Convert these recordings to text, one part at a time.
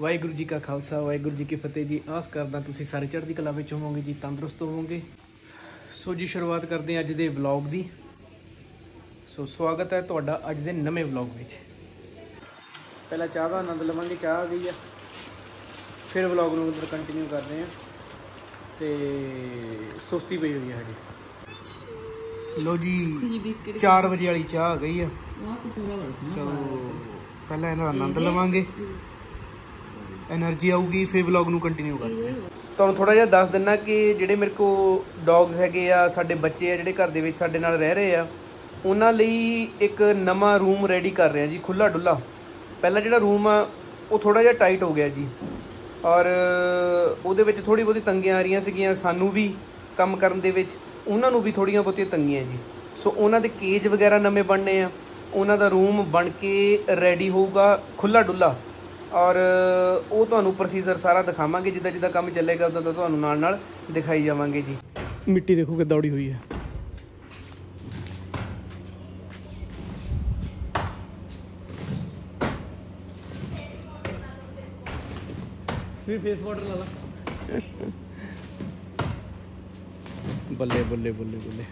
ਵਾਹਿਗੁਰੂ ਜੀ ਕਾ ਖਾਲਸਾ ਵਾਹਿਗੁਰੂ ਜੀ ਕੀ ਫਤਿਹ ਜੀ। ਆਸ ਕਰਦਾ ਤੁਸੀਂ ਸਾਰੇ ਚੜ੍ਹਦੀ ਕਲਾ ਵਿੱਚ ਹੋਵੋਗੇ ਜੀ ਤੰਦਰੁਸਤ ਹੋਵੋਗੇ। ਸੋ ਜੀ ਸ਼ੁਰੂਆਤ ਕਰਦੇ ਹਾਂ ਅੱਜ ਦੇ ਵਲੌਗ ਦੀ। ਸੋ ਸਵਾਗਤ ਹੈ ਤੁਹਾਡਾ ਅੱਜ ਦੇ ਨਵੇਂ ਵਲੌਗ ਵਿੱਚ। ਪਹਿਲਾਂ ਚਾਹ ਦਾ ਆਨੰਦ ਲਵਾਂਗੇ ਚਾਹ ਆ ਗਈ ਆ। ਫਿਰ ਵਲੌਗ ਨੂੰ ਅੰਦਰ ਕੰਟੀਨਿਊ ਕਰਦੇ ਹਾਂ। ਤੇ ਸੁਸਤੀ ਪਈ ਹੋਈ ਹੈ ਸਾਡੀ ਲੋ ਜੀ 4 ਵਜੇ ਵਾਲੀ ਚਾਹ ਆ ਗਈ ਆ। ਸੋ ਪਹਿਲਾਂ ਇਹਦਾ ਆਨੰਦ ਲਵਾਂਗੇ। ਐਨਰਜੀ ਆਊਗੀ ਫਿਰ ਵਲੌਗ ਨੂੰ ਕੰਟੀਨਿਊ ਕਰਦੇ ਹਾਂ ਤੁਹਾਨੂੰ ਥੋੜਾ ਜਿਹਾ ਦੱਸ ਦਿੰਨਾ ਕਿ ਜਿਹੜੇ ਮੇਰੇ ਕੋ ਡੌਗਸ ਹੈਗੇ ਆ, ਸਾਡੇ ਬੱਚੇ ਆ, ਜਿਹੜੇ ਘਰ ਦੇ ਵਿੱਚ ਸਾਡੇ ਨਾਲ ਰਹਿ ਰਹੇ ਆ, ਉਹਨਾਂ ਲਈ ਇੱਕ ਨਵਾਂ ਰੂਮ ਰੈਡੀ ਕਰ ਰਹੇ ਆ ਜੀ ਖੁੱਲਾ ਡੁੱਲਾ ਪਹਿਲਾਂ ਜਿਹੜਾ ਰੂਮ ਆ, ਉਹ ਥੋੜਾ ਜਿਹਾ ਟਾਈਟ ਹੋ ਗਿਆ ਜੀ। ਔਰ ਉਹਦੇ ਵਿੱਚ ਥੋੜੀ ਬਹੁਤੀ ਤੰਗੀਆਂ ਆ ਰਹੀਆਂ ਸੀਗੀਆਂ, ਸਾਨੂੰ ਵੀ ਕੰਮ ਕਰਨ ਦੇ ਵਿੱਚ, ਉਹਨਾਂ ਨੂੰ ਵੀ ਥੋੜੀਆਂ ਬਹੁਤੀਆਂ ਤੰਗੀਆਂ ਜੀ। ਸੋ ਉਹਨਾਂ ਦੇ ਕੇਜ ਵਗੈਰਾ ਨਵੇਂ ਬਣਨੇ ਆ, ਉਹਨਾਂ ਦਾ ਰੂਮ ਬਣ ਕੇ ਰੈਡੀ ਹੋਊਗਾ ਖੁੱਲਾ ਡੁੱਲਾ ਔਰ ਉਹ ਤੁਹਾਨੂੰ ਪ੍ਰੋਸੀਜਰ ਸਾਰਾ ਦਿਖਾਵਾਂਗੇ ਜਿੱਦਾਂ ਜਿੱਦਾਂ ਕੰਮ ਚੱਲੇਗਾ ਉਦੋਂ ਤਾਂ ਤੁਹਾਨੂੰ ਨਾਲ ਨਾਲ ਦਿਖਾਈ ਜਾਵਾਂਗੇ ਜੀ। ਮਿੱਟੀ ਦੇਖੋ ਕਿੱਦਾਂ ਉੜੀ ਹੋਈ ਹੈ। ਵੀ ਫੇਸ ਵਾਟਰ ਲਾ ਲਾ। ਬੱਲੇ ਬੱਲੇ ਬੱਲੇ ਬੱਲੇ।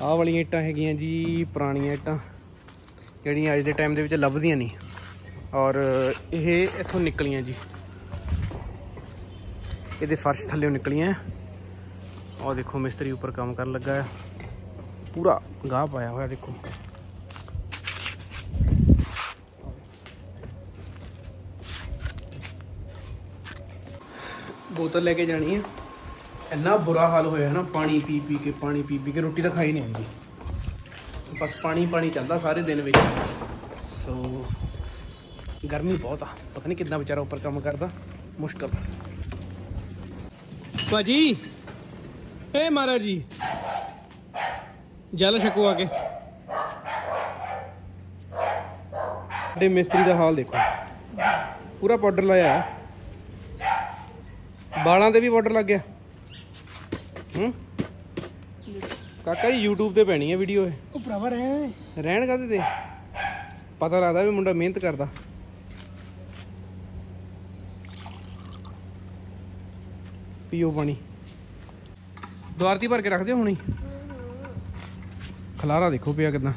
ਆਹ ਵਾਲੀਆਂ ਇੱਟਾਂ ਹੈਗੀਆਂ ਜੀ ਪੁਰਾਣੀਆਂ ਇੱਟਾਂ। ਜਿਹੜੀਆਂ ਅੱਜ ਦੇ ਟਾਈਮ ਦੇ ਵਿੱਚ ਲੱਭਦੀਆਂ ਨਹੀਂ। ਔਰ ਇਹ ਇੱਥੋਂ ਨਿਕਲੀਆਂ ਜੀ। ਇਹਦੇ ਫਰਸ਼ ਥੱਲੇੋਂ ਨਿਕਲੀਆਂ। ਔਰ ਦੇਖੋ ਮਿਸਤਰੀ ਉੱਪਰ ਕੰਮ ਕਰਨ ਲੱਗਾ ਹੈ ਪੂਰਾ ਗਾਹ ਪਾਇਆ ਹੋਇਆ ਦੇਖੋ। ਬੋਤਲ ਲੈ ਕੇ ਜਾਣੀ ਹੈ ਇੰਨਾ ਬੁਰਾ ਹਾਲ ਹੋਇਆ ਹੈ ਨਾ, ਪਾਣੀ ਪੀ ਪੀ ਕੇ, ਪਾਣੀ ਪੀ ਪੀ ਕੇ ਰੋਟੀ ਤਾਂ ਖਾਈ ਨਹੀਂ ਆਉਂਦੀ ਬਸ ਪਾਣੀ ਪਾਣੀ ਚੱਲਦਾ ਸਾਰੇ ਦਿਨ ਵਿੱਚ। ਸੋ ਗਰਮੀ ਬਹੁਤ ਆ। ਪਤਾ ਨਹੀਂ ਕਿੰਨਾ ਵਿਚਾਰਾ ਉੱਪਰ ਕੰਮ ਕਰਦਾ। ਮੁਸ਼ਕਲ। ਭਾਜੀ ਏ ਮਹਾਰਾਜ ਜੀ। ਜਲ ਛਕੋ ਆ ਕੇ। ਸਾਡੇ ਮਿਸਤਰੀ ਦਾ ਹਾਲ ਦੇਖੋ। ਪੂਰਾ ਪਾਊਡਰ ਲਾਇਆ। ਹੈ। ਬਾਲਾਂ ਤੇ ਵੀ ਪਾਊਡਰ ਲੱਗ ਗਿਆ ਹੂੰ ਕਾਕਾ ਜੀ YouTube ਤੇ ਪੈਣੀ ਹੈ ਵੀਡੀਓ ਇਹ। ਉਹ ਭਰਾਵਾ ਰਹਿ ਰਹਿਣ ਕਾਹਦੇ ਤੇ? ਪਤਾ ਲੱਗਦਾ ਵੀ ਮੁੰਡਾ ਮਿਹਨਤ ਕਰਦਾ। ਪੀਓ ਪਾਣੀ। ਦੁਆਰਤੀ ਭਰ ਕੇ ਰੱਖ ਦਿਓ ਹੁਣੀ। ਖਲਾਰਾ ਦੇਖੋ ਪਿਆ ਕਿਦਾਂ।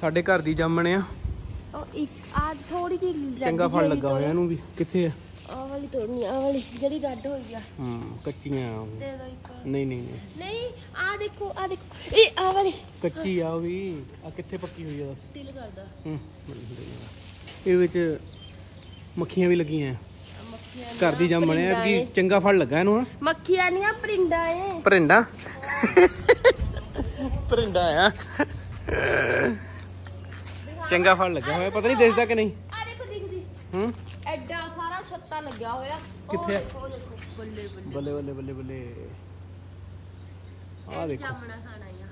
ਸਾਡੇ ਘਰ ਦੀ ਜਾਮਣ ਆ। ਉਹ ਇੱਕ ਅੱਜ ਥੋੜੀ ਜਿਹੀ ਚੰਗਾ ਫਲ ਲੱਗਾ ਹੋਇਆ ਇਹਨੂੰ ਵੀ। ਕਿੱਥੇ ਆ? ਵਾਲੀ ਤੋੜਨੀ ਆ ਵਾਲੀ ਜਿਹੜੀ ਰੱਡ ਹੋਈ ਆ। ਹੂੰ ਕੱਚੀਆਂ। ਦੇ ਦੋ ਇੱਕ ਨਹੀਂ ਨਹੀਂ ਨਹੀਂ। ਨਹੀਂ ਆ ਦੇਖੋ ਆ ਦੇਖੋ। ਇਹ ਆ ਵਾਲੀ। ਕੱਚੀ ਆ ਉਹ ਵੀ। ਆ ਕਿੱਥੇ ਪੱਕੀ ਹੋਈ ਆ ਦੱਸ। ਦਿਲ ਕਰਦਾ। ਹੂੰ ਇਹ ਵਿੱਚ ਮੱਖੀਆਂ ਵੀ ਲੱਗੀਆਂ ਘਰ ਦੀ ਜੰਮ ਬਣਿਆ ਕਿ ਚੰਗਾ ਫਲ ਲੱਗਾ ਇਹਨੂੰ ਹਨਾ ਮੱਖੀਆਂ ਨਹੀਂ ਆ ਪਰਿੰਡਾ ਏ ਪਰਿੰਡਾ ਪਰਿੰਡਾ ਆ। ਚੰਗਾ ਫਲ ਲੱਗਾ ਹੋਇਆ ਪਤਾ ਨਹੀਂ ਦਿਸਦਾ ਕਿ ਨਹੀਂ। ਆ ਦੇਖੋ ਦਿਖਦੀ ਹੂੰ। ਐਡਾ ਛੱਤਾ ਲੱਗਿਆ ਹੋਇਆ। ਉਹ ਕਿੱਥੇ? ਦੇਖੋ, ਉਹ ਦੇਖੋ। ਬੱਲੇ ਬੱਲੇ। ਬੱਲੇ ਬੱਲੇ ਬੱਲੇ ਦੇਖੋ। ਜਾਮਣਾ ਖਾਣਾ ਆ।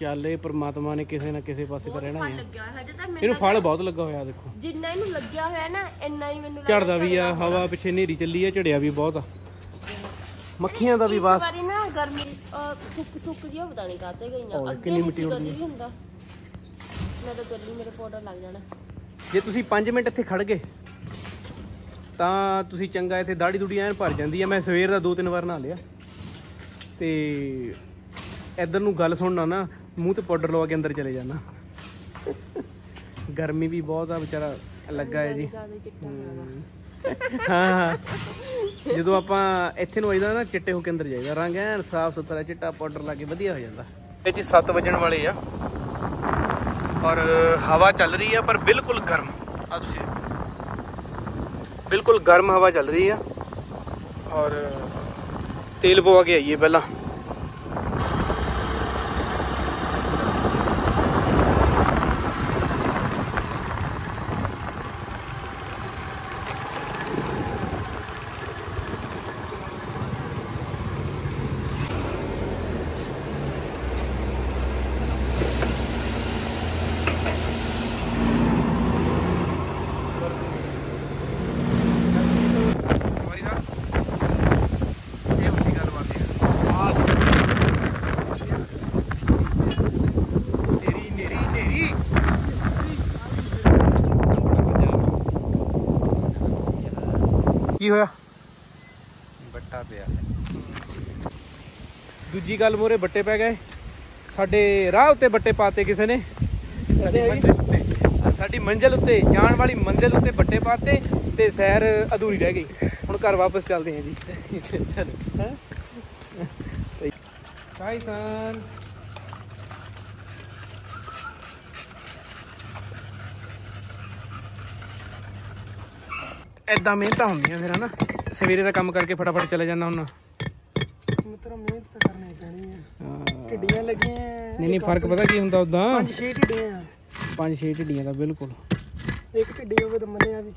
ਚੱਲ ਇਹ ਪ੍ਰਮਾਤਮਾ ਨੇ ਕਿਸੇ ਨਾ ਕਿਸੇ ਪਾਸੇ ਤਾਂ ਰਹਿਣਾ ਫਲ ਹੀ ਆ। ਲੱਗਿਆ ਹੋਇਆ ਹਜੇ ਤਾਂ ਇਹਨੂੰ ਮੈਨੂੰ ਫਲ ਬਹੁਤ ਲੱਗਾ ਹੋਇਆ ਦੇਖੋ। ਜਿੰਨਾ ਇਹਨੂੰ ਲੱਗਿਆ ਹੋਇਆ ਨਾ ਇੰਨਾ ਹੀ ਮੈਨੂੰ ਝੜਦਾ ਵੀ ਆ ਹਵਾ ਪਿੱਛੇ ਹਨੇਰੀ ਚੱਲੀ ਆ ਝੜਿਆ ਵੀ ਬਹੁਤ ਆ। ਮੱਖੀਆਂ ਦਾ ਵੀ ਇਸ ਵਾਸ ਵਾਰੀ ਨਾ ਗਰਮੀ ਅਹ, ਸੁੱਕ ਸੁੱਕ ਜਿਹਾ ਪਤਾ ਨਹੀਂ ਕਾਤੇ ਗਈਆਂ। ਔਰ ਅੱਗੇ ਕਿੰਨੀ ਨਹੀਂ ਮਿੱਟੀ ਸੀ ਉੱਡਦੀ ਕਦੀ ਵੀ ਹੁੰਦਾ। ਮੈਂ ਤਾਂ ਚੱਲੀ ਮੇਰੇ ਪਾਊਡਰ ਲੱਗ ਜਾਣਾ। ਜੇ ਤੁਸੀਂ 5 ਮਿੰਟ ਇੱਥੇ ਖੜ ਗਏ ਤਾਂ ਤੁਸੀਂ ਚੰਗਾ ਇੱਥੇ ਦਾੜੀ ਦੂੜੀ ਐਨ ਭਰ ਜਾਂਦੀ ਆ। ਮੈਂ ਸਵੇਰ ਦਾ ਦੋ ਤਿੰਨ ਵਾਰ ਨਹਾ ਲਿਆ। ਤੇ ਇੱਧਰ ਨੂੰ ਗੱਲ ਸੁਣਨਾ ਨਾ ਮੂੰਹ ਤੇ ਪਾਊਡਰ ਲਵਾ ਕੇ ਅੰਦਰ ਚਲੇ ਜਾਣਾ। ਗਰਮੀ ਵੀ ਬਹੁਤ ਆ ਵਿਚਾਰਾ ਲੱਗਾ ਹੈ ਜੀ। ਹਾਂ। ਜਦੋਂ ਆਪਾਂ ਇੱਥੇ ਨੂੰ ਆਈਦਾ ਨਾ ਚਿੱਟੇ ਹੋ ਕੇ ਅੰਦਰ ਜਾਈਦਾ। ਰੰਗ ਐਨ ਸਾਫ਼ ਸੁਥਰਾ ਚਿੱਟਾ ਪਾਊਡਰ ਲਾ ਕੇ ਵਧੀਆ ਹੋ ਜਾਂਦਾ। ਇਹ ਜੀ 7 ਵਜਣ ਵਾਲੇ ਆ। ਔਰ ਹਵਾ ਚੱਲ ਰਹੀ ਆ ਪਰ ਬਿਲਕੁਲ ਗਰਮ। ਆ ਤੁਸੀਂ ਬਿਲਕੁਲ ਗਰਮ ਹਵਾ ਚੱਲ ਰਹੀ ਆ। ਔਰ ਤੇਲ ਪਵਾ ਕੇ ਆਈਏ ਪਹਿਲਾਂ। ਕੀ ਹੋਇਆ? ਬੱਟਾ ਪਿਆ। ਦੂਜੀ ਗੱਲ ਮੋਰੇ ਬੱਟੇ ਪੈ ਗਏ। ਸਾਡੇ ਰਾਹ ਉੱਤੇ ਬੱਟੇ ਪਾਤੇ ਕਿਸੇ ਨੇ। ਸਾਡੀ ਮੰਜ਼ਿਲ ਉੱਤੇ। ਸਾਡੀ ਮੰਜ਼ਿਲ ਉੱਤੇ ਜਾਣ ਵਾਲੀ ਮੰਜ਼ਿਲ ਉੱਤੇ ਬੱਟੇ ਪਾਤੇ ਤੇ ਸੈਰ ਅਧੂਰੀ ਰਹਿ ਗਈ। ਹੁਣ ਘਰ ਵਾਪਸ ਚੱਲਦੇ ਹਾਂ ਜੀ। ਹੈਂ? ਸਹੀ। ਐਦਾਂ ਮਿਹਨਤਾਂ ਹੁੰਦੀਆਂ ਫਿਰ ਹਨਾ? ਸਵੇਰੇ ਦਾ ਕੰਮ ਕਰਕੇ ਫਟਾਫਟ ਚਲੇ ਜਾਣਾ ਹੁਣ ਮਿੱਤਰ ਮਿਹਨਤ ਤਾਂ ਕਰਨੀ ਪੈਣੀ ਆ। ਢਿੱਡੀਆਂ ਲੱਗੀਆਂ ਨਹੀਂ ਨਹੀਂ ਫ਼ਰਕ ਪਤਾ ਕੀ ਹੁੰਦਾ ਉਦਾਂ ਪੰਜ ਛੇ ਢਿੱਡੀਆਂ ਪੰਜ ਛੇ ਢਿੱਡੀਆਂ ਦਾ ਬਿਲਕੁਲ। ਇੱਕ ਢਿੱਡੀ ਹੋਵੇ ਤਾਂ ਮੰਨਿਆ ਵੀ।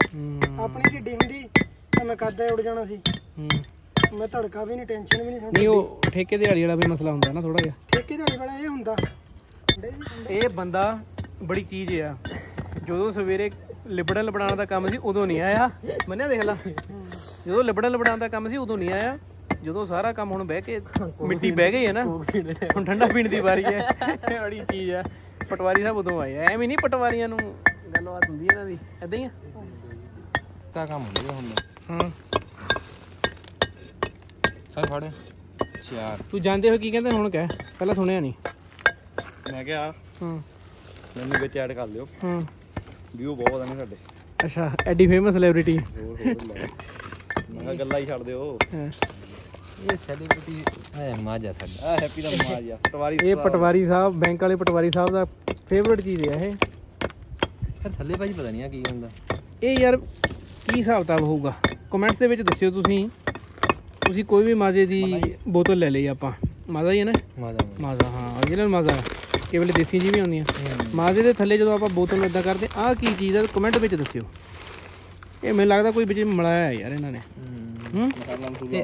ਆਪਣੀ ਢਿੱਡੀ ਹੁੰਦੀ ਤਾਂ ਮੈਂ ਕੱਦਾ ਉੱਡ ਜਾਣਾ ਸੀ। ਹੂੰ। ਮੈਂ ਧੜਕਾ ਵੀ ਨਹੀਂ ਟੈਨਸ਼ਨ ਵੀ ਨਹੀਂ ਨਹੀਂ ਉਹ ਠੇਕੇ ਦਿਹਾੜੀ ਵਾਲਾ ਵੀ ਮਸਲਾ ਹੁੰਦਾ ਨਾ ਥੋੜਾ ਜਿਹਾ। ਠੇਕੇ ਦਿਹਾੜੀ ਵਾਲਾ ਇਹ ਹੁੰਦਾ। ਇਹ ਬੰਦਾ ਬੜੀ ਚੀਜ਼ ਆ। ਜਦੋਂ ਸਵੇਰੇ ਲਿਬੜਨ ਲਬੜਾਉਣ ਦਾ ਕੰਮ ਸੀ ਉਦੋਂ ਨਹੀਂ ਆਇਆ। ਮੰਨਿਆ ਦੇਖ ਲਾ। ਜਦੋਂ ਲਿਬੜਨ ਲਬੜਾਉਣ ਦਾ ਕੰਮ ਸੀ ਉਦੋਂ ਨਹੀਂ ਆਇਆ। ਜਦੋਂ ਸਾਰਾ ਕੰਮ ਹੁਣ ਬਹਿ ਕੇ ਮਿੱਟੀ ਬਹਿ ਗਈ ਹੈ ਨਾ। ਹੁਣ ਠੰਡਾ ਪੀਣ ਦੀ ਵਾਰੀ ਹੈ। ਬੜੀ ਚੀਜ਼ ਆ ਪਟਵਾਰੀ ਸਾਹਿਬ ਉਦੋਂ ਆਏ। ਐਵੇਂ ਨਹੀਂ ਪਟਵਾਰੀਆਂ ਨੂੰ ਗੱਲਬਾਤ ਹੁੰਦੀ ਇਹਨਾਂ ਦੀ। ਐਦਾਂ ਹੀ ਆ। ਤਾਂ ਕੰਮ ਹੁੰਦਾ ਹੁੰਦਾ ਹਾਂ। ਚੱਲ ਫੜ। ਚਾਰ। ਤੂੰ ਜਾਂਦੇ ਹੋ ਕੀ ਕਹਿੰਦੇ ਹੁਣ ਕਹਿ? ਪਹਿਲਾਂ ਸੁਣਿਆ ਨਹੀਂ। ਮੈਂ ਕਿਹਾ ਹਾਂ। ਮੈਨੂੰ ਵਿੱਚ ਐਡ ਕਰ ਲਿਓ ਹਾਂ। ਵਿਊ ਬਹੁਤ ਆ ਨੇ ਸਾਡੇ। ਅੱਛਾ ਐਡੀ ਫੇਮਸ ਸੈਲੀਬ੍ਰਿਟੀ ਹੋਰ ਹੋਰ ਲੈ ਮੈਂ ਕਿਹਾ ਗੱਲਾਂ ਹੀ ਛੱਡ ਦਿਓ। ਇਹ ਸੈਲੀਬ੍ਰਿਟੀ ਹੈ ਮਾਜਾ ਸਾਡਾ। ਆ ਹੈਪੀ ਦਾ ਮਾਜ ਆ ਪਟਵਾਰੀ ਇਹ ਪਟਵਾਰੀ ਸਾਹਿਬ ਬੈਂਕ ਵਾਲੇ ਪਟਵਾਰੀ ਸਾਹਿਬ ਦਾ ਫੇਵਰਿਟ ਚੀਜ਼ ਹੈ ਇਹ। ਸਰ ਥੱਲੇ ਭਾਜੀ ਪਤਾ ਨਹੀਂ ਆ ਕੀ ਹੁੰਦਾ। ਇਹ ਯਾਰ ਕੀ ਹਿਸਾਬ ਕਿਤਾਬ ਹੋਊਗਾ? ਕਮੈਂਟਸ ਦੇ ਵਿੱਚ ਦੱਸਿਓ ਤੁਸੀਂ। ਤੁਸੀਂ ਕੋਈ ਵੀ ਮਾਜ਼ੇ ਦੀ ਬੋਤਲ ਲੈ ਲਈ ਆਪਾਂ। ਮਾਜ਼ਾ ਹੀ ਹੈ ਨਾ? ਮਾਜਾ ਮਾਜ਼ਾ ਹਾਂ origignal ਮਾਜ਼ਾ ਕੇਵਲ ਦੇਸੀ ਜੀ ਵੀ ਆਉਂਦੀਆਂ। ਮਾਜ਼ੇ ਦੇ ਥੱਲੇ ਜਦੋਂ ਆਪਾਂ ਬੋਤਲ ਨੂੰ ਇਦਾਂ ਕਰਦੇ ਆਹ ਕੀ ਚੀਜ਼ ਹੈ ਕਮੈਂਟ ਵਿੱਚ ਦੱਸਿਓ। ਇਹ ਮੈਨੂੰ ਲੱਗਦਾ ਕੋਈ ਵਿੱਚ ਮਿਲਾਇਆ ਹੈ ਯਾਰ ਇਹਨਾਂ ਨੇ। ਹੂੰ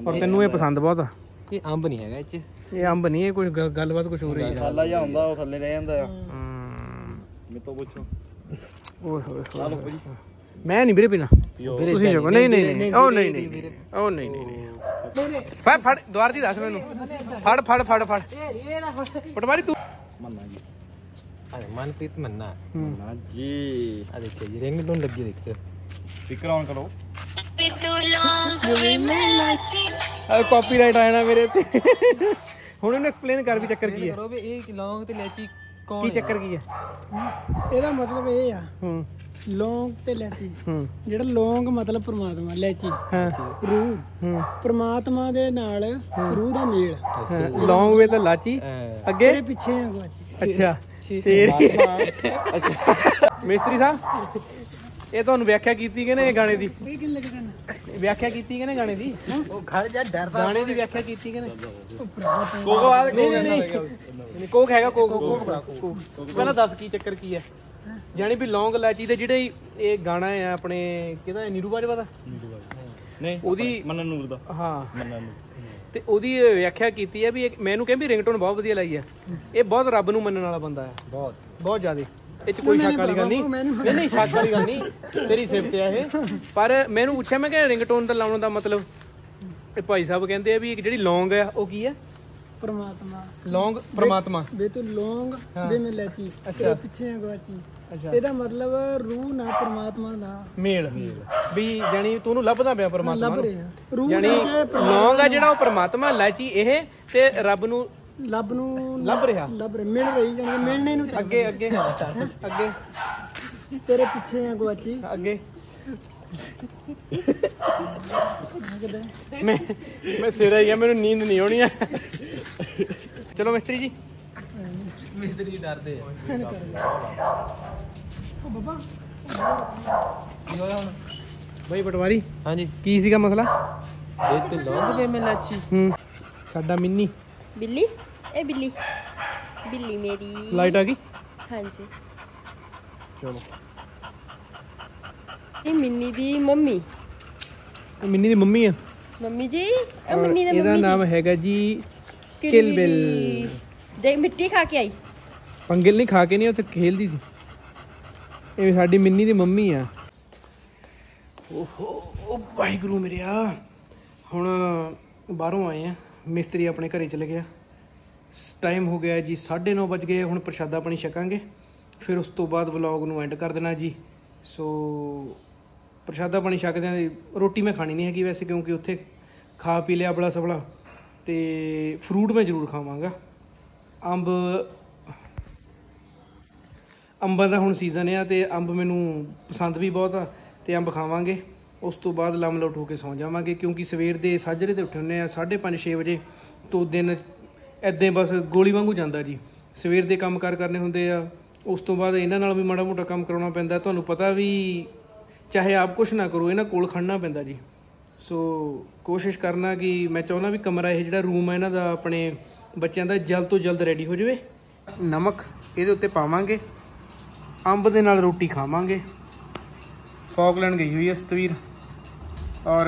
ਔਰ ਤੈਨੂੰ ਇਹ ਪਸੰਦ ਬਹੁਤ ਆ। ਇਹ ਅੰਬ ਨਹੀਂ ਹੈਗਾ ਇਹ ਚ। ਇਹ ਅੰਬ ਨਹੀਂ ਇਹ ਕੋਈ ਗੱਲਬਾਤ ਕੁਝ ਹੋ ਰਹੀ ਹੈ ਮਸਾਲਾ ਜਿਹਾ ਹੁੰਦਾ ਉਹ ਥੱਲੇ ਰਹਿ ਜਾਂਦਾ ਆ। ਮੇਰੇ ਤੋਂ ਪੁੱਛੋ। ਓਏ ਹੋਏ ਮੈਂ ਨਹੀਂ ਵੀਰੇ ਪੀਣਾ। ਤੁਸੀਂ ਛਕੋ। ਨਹੀਂ ਨਹੀਂ ਨਹੀਂ ਉਹ ਨਹੀਂ। ਨਹੀਂ ਨਹੀਂ, ਉਹ ਨਹੀਂ ਨਹੀਂ। ਨਹੀਂ ਫੜ ਫੜ ਦੁਆਰ ਦੀ ਦੱਸ ਮੈਨੂੰ। ਫੜ ਫੜ ਫੜ ਫੜ। ਪਟਵਾਰੀ ਤੂੰ ਮੰਨਾ ਜੀ ਅਰੇ ਮਨਪ੍ਰੀਤ ਮੰਨਾ ਮੰਨਾ ਜੀ ਆ ਦੇਖਿਓ ਜੀ ਰਿੰਗਟੋਨ ਲੱਗੀ ਦੇਖਿਓ ਸਪੀਕਰ ਆਨ ਕਰੋ ਕਾਪੀਰਾਈਟ ਆਇਆ ਨਾ ਮੇਰੇ ਤੇ ਹੁਣ ਇਹਨੂੰ ਐਕਸਪਲੇਨ ਕਰ ਵੀ ਚੱਕਰ ਕੀ ਹੈ ਕਰੋ ਵੀ ਇਹ ਲੌਂਗ ਤੇ ਲੈਚੀ ਕੌਣ ਕੀ ਚੱਕਰ ਕੀ ਹੈ ਇਹਦਾ ਮਤਲਬ ਇਹ ਆ ਹੂੰ ਲੌਂਗ ਤੇ ਲੈਚੀ। ਹੂੰ। ਜਿਹੜਾ ਲੌਂਗ ਮਤਲਬ ਪ੍ਰਮਾਤਮਾ ਲੈਚੀ। ਹਾਂ। ਰੂਹ। ਹੂੰ। ਪ੍ਰਮਾਤਮਾ ਦੇ ਨਾਲ ਰੂਹ ਦਾ ਮੇਲ। ਲੌਂਗ ਵੇ ਤਾਂ ਲਾਚੀ ਅੱਗੇ? ਤੇਰੇ ਪਿੱਛੇ ਆ ਗਵਾਚੀ। ਅੱਛਾ। ਤੇਰੀ ਮਿਸਤਰੀ ਸਾਹਿਬ ਇਹ ਤੁਹਾਨੂੰ ਵਿਆਖਿਆ ਕੀਤੀ ਕਿ ਨੇ ਗਾਣੇ ਦੀ? ਇਹ ਕਿੰਨੇ ਲੱਗ ਜਾਣਾ ਵਿਆਖਿਆ ਕੀਤੀ ਕਿ ਨੇ ਗਾਣੇ ਦੀ? ਉਹ ਖੜ ਜਾ ਡਰਦਾ ਗਾਣੇ ਦੀ ਵਿਆਖਿਆ ਕੀਤੀ ਕਿ ਨੇ ਕੋਕੋ ਆ ਨਹੀਂ ਨਹੀਂ ਕੋਕ ਹੈਗਾ ਕੋਕ। ਕੋਕ। ਕੋਕ। ਪਹਿਲਾਂ ਦੱਸ ਕੀ ਚੱਕਰ ਕੀ ਹੈ? ਜਾਣੀ ਵੀ ਲੌਂਗ ਇਲਾਚੀ ਦੇ ਜਿਹੜੇ ਇਹ ਗਾਣਾ ਹੈ ਆਪਣੇ ਕਿਹਦਾ ਹੈ? ਨੀਰੂ ਬਾਜਵਾ ਦਾ? ਨਹੀਂ ਉਹਦੀ ਮੰਨਨ ਨੂਰ ਦਾ। ਹਾਂ। ਮੰਨਨ ਨੂੰ ਤੇ ਉਹਦੀ ਇਹ ਵਿਆਖਿਆ ਕੀਤੀ ਹੈ ਵੀ ਇਹ- ਮੈਨੂੰ ਕਹਿੰਦੀ ਰਿੰਗਟੋਨ ਬਹੁਤ ਵਧੀਆ ਲਾਈ ਹੈ ਇਹ ਬਹੁਤ ਰੱਬ ਨੂੰ ਮੰਨਣ ਵਾਲਾ ਬੰਦਾ ਹੈ ਬਹੁਤ। ਬਹੁਤ ਜ਼ਿਆਦਾ। ਇਹ ਚ ਕੋਈ ਸ਼ੱਕ ਵਾਲੀ ਗੱਲ ਨਹੀਂ। ਨਹੀਂ ਨਹੀਂ ਸ਼ੱਕ ਵਾਲੀ ਗੱਲ ਨਹੀਂ। ਤੇਰੀ ਸਿਫਤ ਹੈ ਇਹ। ਪਰ ਮੈਨੂੰ ਪੁੱਛਿਆ ਮੈਂ ਕਿ ਰਿੰਗਟੋਨ ਦਾ ਲਾਉਣ ਦਾ ਮਤਲਬ। ਇਹ ਭਾਈ ਸਾਹਿਬ ਕਹਿੰਦੇ ਆ ਵੀ ਇੱਕ ਜਿਹੜੀ ਲੌਂਗ ਹੈ ਉਹ ਕੀ ਹੈ ਪ੍ਰਮਾਤਮਾ। ਲੌਂਗ ਪ੍ਰਮਾਤਮਾ। ਵੇ ਤੂੰ ਲੌਂਗ ਵੇ ਮੈਂ ਲੈਚੀ ਤੇਰੇ ਪਿੱਛੇ ਗਵਾਚੀ ਅੱਛਾ। ਇਹਦਾ ਮਤਲਬ ਰੂਹ ਨਾ ਪ੍ਰਮਾਤਮਾ ਦਾ। ਮੇਲ। ਵੀ ਜਾਨੀ ਤੂੰ ਉਹਨੂੰ ਲੱਭਦਾ ਪਿਆ ਪਰਮਾਤਮਾ ਲੱਭ ਰਿਹਾ। ਰੂਹ ਜਾਨੀ ਨਾਲ ਲੌਂਗ ਆ ਜਿਹੜਾ ਉਹ ਪਰਮਾਤਮਾ ਲਾਚੀ ਇਹ ਤੇ ਰੱਬ ਨੂੰ ਲੱਭ ਨੂੰ ਲੱਭ ਰਿਹਾ। ਲੱਭ ਰਿਹਾ। ਮਿਲ ਰਹੀ ਜਾਨੀ ਮਿਲਣੇ ਨੂੰ ਅੱਗੇ ਅੱਗੇ। ਅੱਗੇ। ਤੇਰੇ ਪਿੱਛੇ ਆ ਗਵਾਚੀ ਅੱਗੇ। ਮੈਂ ਮੈਂ ਸਿਰਾ ਹੀ ਆ ਮੈਨੂੰ ਨੀਂਦ ਨਹੀਂ ਆਉਣੀ ਆ। ਚਲੋ ਮਿਸਤਰੀ ਜੀ। ਮਿਸਤਰੀ ਡਰਦੇ ਆ। ਉਹ ਬਾਬਾ ਕੀ ਹੋਇਆ ਹੁਣ ਬਈ ਪਟਵਾਰੀ ਹਾਂਜੀ। ਕੀ ਸੀਗਾ ਮਸਲਾ? ਇਹ ਤੇ ਲੌਂਗ ਤੇ ਮੈਂ ਲੈਚੀ। ਹੂੰ ਸਾਡਾ ਮਿੰਨੀ। ਬਿੱਲੀ? ਇਹ ਬਿੱਲੀ। ਬਿੱਲੀ ਮੇਰੀ। ਲਾਈਟ ਆ ਗਈ? ਹਾਂਜੀ। ਚਲੋ। ਇਹ ਮਿੰਨੀ ਦੀ ਮੰਮੀ। ਮਿੰਨੀ ਦੀ ਮੰਮੀ ਆ। ਮੰਮੀ ਜੀ ਇਹ ਮੰਨੀ ਦਾ ਇਹਦਾ ਮੰਮੀ ਨਾਮ ਹੈਗਾ ਜੀ ਜੀ ਕਿਲ ਬਿਲ। ਦੇਖ ਮਿੱਟੀ ਖਾ ਕੇ ਆਈ। ਪੰਗਲ ਨਹੀਂ ਖਾ ਕੇ ਨਹੀਂ ਉੱਥੇ ਖੇਲਦੀ ਸੀ। ਇਹ ਸਾਡੀ ਮਿੰਨੀ ਦੀ ਮੰਮੀ ਆ। ਓਹੋ ਉਹ ਵਾਹਿਗੁਰੂ ਮੇਰਿਆ। ਹੁਣ ਬਾਹਰੋਂ ਆਏ ਆ। ਮਿਸਤਰੀ ਆਪਣੇ ਘਰੇ ਚਲੇ ਗਿਆ। ਟਾਈਮ ਹੋ ਗਿਆ ਜੀ 9:30 ਵਜ ਗਏ ਹੁਣ ਪ੍ਰਸ਼ਾਦਾ ਪਾਣੀ ਛਕਾਂਗੇ। ਫਿਰ ਉਸ ਤੋਂ ਬਾਅਦ ਵਲੌਗ ਨੂੰ ਐਂਡ ਕਰ ਦੇਣਾ ਜੀ। ਸੋ ਪ੍ਰਸ਼ਾਦਾ ਪਾਣੀ ਛਕਦੇ ਆਂ ਰੋਟੀ ਮੈਂ ਖਾਣੀ ਨਹੀਂ ਹੈਗੀ ਵੈਸੇ ਕਿਉਂਕਿ ਉੱਥੇ ਖਾ ਪੀ ਲਿਆ ਬੜਾ ਸਬਲਾ ਤੇ ਫਰੂਟ ਮੈਂ ਜ਼ਰੂਰ ਖਾਵਾਂਗਾ। ਅੰਬ, ਅੰਬਾਂ ਦਾ ਹੁਣ ਸੀਜ਼ਨ ਆ ਤੇ ਅੰਬ ਮੈਨੂੰ ਪਸੰਦ ਵੀ ਬਹੁਤ ਆ ਤੇ ਅੰਬ ਖਾਵਾਂਗੇ। ਉਸ ਤੋਂ ਬਾਅਦ ਲੰਮ ਲੋਟ ਹੋ ਕੇ ਸੌਂ ਜਾਵਾਂਗੇ ਕਿਉਂਕਿ ਸਵੇਰ ਦੇ ਸਾਜਰੇ ਤੇ ਉੱਠੇ ਹੁੰਨੇ ਆ 5:30 6 ਵਜੇ ਤੋਂ ਦਿਨ ਐਦਾਂ ਬਸ ਗੋਲੀ ਵਾਂਗੂ ਜਾਂਦਾ ਜੀ। ਸਵੇਰ ਦੇ ਕੰਮ ਕਾਰ ਕਰਨੇ ਹੁੰਦੇ ਆ, ਉਸ ਤੋਂ ਬਾਅਦ ਇਹਨਾਂ ਨਾਲ ਵੀ ਮਾੜਾ ਮੋਟਾ ਕੰਮ ਕਰਾਉਣਾ ਪੈਂਦਾ। ਤੁਹਾਨੂੰ ਪਤਾ ਵੀ ਚਾਹੇ ਆਪ ਕੁਛ ਨਾ ਕਰੋ, ਇਹਨਾਂ ਕੋਲ ਖੜਨਾ ਪੈਂਦਾ ਜੀ। ਸੋ ਕੋਸ਼ਿਸ਼ ਕਰਨਾ ਕਿ ਮੈਂ ਚਾਹੁੰਦਾ ਵੀ ਕਮਰਾ ਇਹ ਜਿਹੜਾ ਰੂਮ ਹੈ ਇਹਨਾਂ ਦਾ ਆਪਣੇ ਬੱਚਿਆਂ ਦਾ ਜਲਦ ਤੋਂ ਜਲਦ ਰੈਡੀ ਹੋ ਜਾਵੇ। ਨਮਕ ਇਹਦੇ ਉੱਤੇ ਪਾਵਾਂਗੇ, ਅੰਬ ਦੇ ਨਾਲ ਰੋਟੀ ਖਾਵਾਂਗੇ। ਫੌਕਲੈਂਡ ਗਈ ਹੋਈ ਹੈ ਸਤਵੀਰ ਔਰ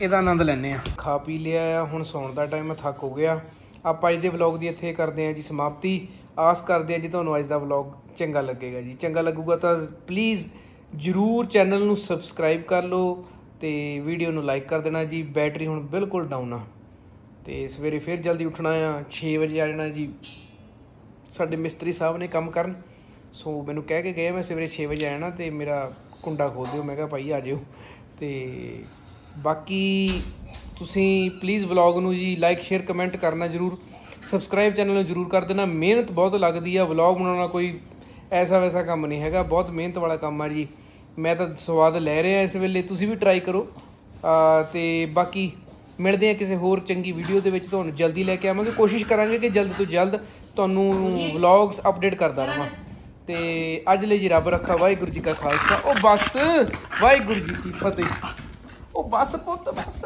ਇਹਦਾ ਆਨੰਦ ਲੈਣੇ ਆ। ਖਾ ਪੀ ਲਿਆ ਆ, ਹੁਣ ਸੌਣ ਦਾ ਟਾਈਮ ਥੱਕ ਹੋ ਗਿਆ। ਆਪਾਂ ਅੱਜ ਦੇ ਵਲੌਗ ਦੀ ਇੱਥੇ ਕਰਦੇ ਆ ਜੀ ਸਮਾਪਤੀ। ਆਸ ਕਰਦੇ ਆ ਜੀ ਤੁਹਾਨੂੰ ਅੱਜ ਦਾ ਵਲੌਗ ਚੰਗਾ ਲੱਗੇਗਾ ਜੀ। ਚੰਗਾ ਲੱਗੂਗਾ ਤਾਂ ਪਲੀਜ਼ ਜਰੂਰ ਚੈਨਲ ਨੂੰ ਸਬਸਕ੍ਰਾਈਬ ਕਰ ਲਓ ਤੇ ਵੀਡੀਓ ਨੂੰ ਲਾਈਕ ਕਰ ਦੇਣਾ ਜੀ। ਬੈਟਰੀ ਹੁਣ ਬਿਲਕੁਲ ਡਾਊਨ ਆ। ਤੇ ਸਵੇਰੇ ਫਿਰ ਜਲਦੀ ਉੱਠਣਾ ਆ 6 ਵਜੇ ਆ ਜਾਣਾ ਜੀ। ਸਾਡੇ ਮਿਸਤਰੀ ਸਾਹਿਬ ਨੇ ਕੰਮ ਕਰਨ। ਸੋ ਮੈਨੂੰ ਕਹਿ ਕੇ ਗਏ ਮੈਂ ਸਵੇਰੇ 6 ਵਜੇ ਆ ਜਾਣਾ ਤੇ ਮੇਰਾ ਕੁੰਡਾ ਖੋਲ ਦਿਓ। ਮੈਂ ਕਿਹਾ ਭਾਈ ਆ ਜਿਓ ਤੇ ਬਾਕੀ ਤੁਸੀਂ ਪਲੀਜ਼ ਵਲੌਗ ਨੂੰ ਜੀ ਲਾਈਕ ਸ਼ੇਅਰ ਕਮੈਂਟ ਕਰਨਾ ਜਰੂਰ। ਸਬਸਕ੍ਰਾਈਬ ਚੈਨਲ ਨੂੰ ਜਰੂਰ ਕਰ ਦੇਣਾ। ਮਿਹਨਤ ਬਹੁਤ ਲੱਗਦੀ ਆ। ਵਲੌਗ ਬਣਾਉਣਾ ਕੋਈ ਐਸਾ ਵੈਸਾ ਕੰਮ ਨਹੀਂ ਹੈਗਾ। ਬਹੁਤ ਮਿਹਨਤ ਵਾਲਾ ਕੰਮ ਆ ਜੀ। ਮੈਂ ਤਾਂ ਸਵਾਦ ਲੈ ਰਿਹਾ ਇਸ ਵੇਲੇ। ਤੁਸੀਂ ਵੀ ਟਰਾਈ ਕਰੋ। ਆ, ਤੇ ਬਾਕੀ ਮਿਲਦੇ ਹਾਂ ਕਿਸੇ ਹੋਰ ਚੰਗੀ ਵੀਡੀਓ ਦੇ ਵਿੱਚ। ਤੁਹਾਨੂੰ ਜਲਦੀ ਲੈ ਕੇ ਆਵਾਂਗੇ। ਕੋਸ਼ਿਸ਼ ਕਰਾਂਗੇ ਕਿ ਜਲਦ ਤੋਂ ਜਲਦ ਤੁਹਾਨੂੰ ਵਲੌਗਸ ਅਪਡੇਟ ਕਰਦਾ ਰਹਾਂ ਤੇ ਅੱਜ ਲਈ ਜੀ ਰੱਬ ਰੱਖਾ। ਵਾਹਿਗੁਰੂ ਜੀ ਕਾ ਖਾਲਸਾ। ਉਹ ਬਸ। ਵਾਹਿਗੁਰੂ ਜੀ ਕੀ ਫਤਿਹ। ਉਹ ਬਸ ਪੁੱਤ ਬਸ।